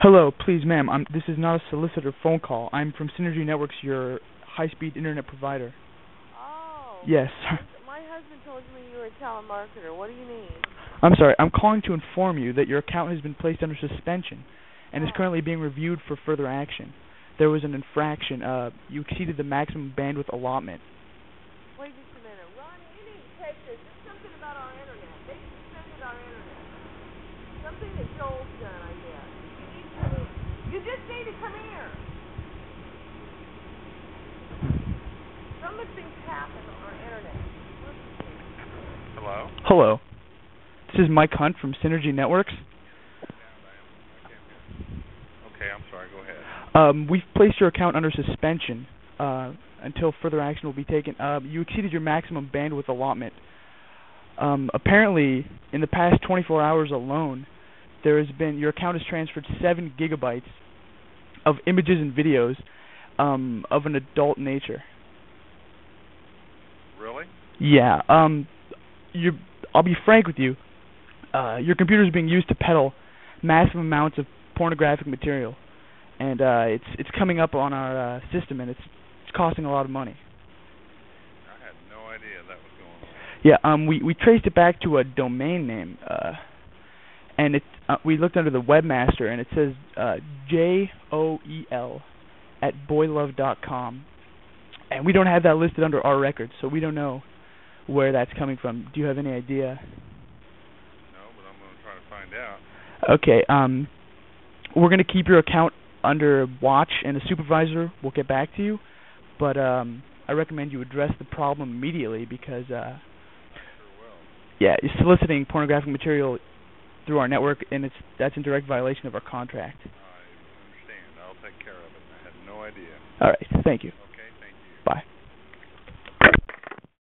Hello, please, ma'am. I'm, this is not a solicitor phone call. I'm from Synergy Networks, your high-speed internet provider. Oh. Yes. My husband told me you were a telemarketer. What do you mean? I'm sorry. I'm calling to inform you that your account has been placed under suspension and is Oh. currently being reviewed for further action. There was an infraction. Uh, you exceeded the maximum bandwidth allotment. Wait just a minute. Ronnie, you need to take this. It's something about our internet. They suspended our internet. Something that Joel's done, I guess. You need to come in. You just need to come here. Something's happened on our internet. Hello? Hello. This is Mike Hunt from Synergy Networks. Okay, I'm sorry. Go ahead. Um, we've placed your account under suspension uh, until further action will be taken. Uh, you exceeded your maximum bandwidth allotment. Um, apparently, in the past 24 hours alone, there has been your account has transferred seven gigabytes of images and videos um, of an adult nature. Really? Yeah. Um, you. I'll be frank with you. Uh, your computer is being used to peddle massive amounts of pornographic material, and uh, it's it's coming up on our uh, system, and it's it's costing a lot of money. I had no idea that was going on. Yeah. Um, we we traced it back to a domain name, uh, and it uh, we looked under the webmaster, and it says uh, J O E L at boylove dot com, and we don't have that listed under our records, so we don't know where that's coming from. Do you have any idea? No, but I'm going to try to find out. Okay. Um, we're gonna keep your account under watch, and a supervisor will get back to you. But um, I recommend you address the problem immediately because, uh, sure yeah, you're soliciting pornographic material through our network, and it's that's in direct violation of our contract. I understand. I'll take care of it. I had no idea. All right. Thank you. Okay, thank you. Bye.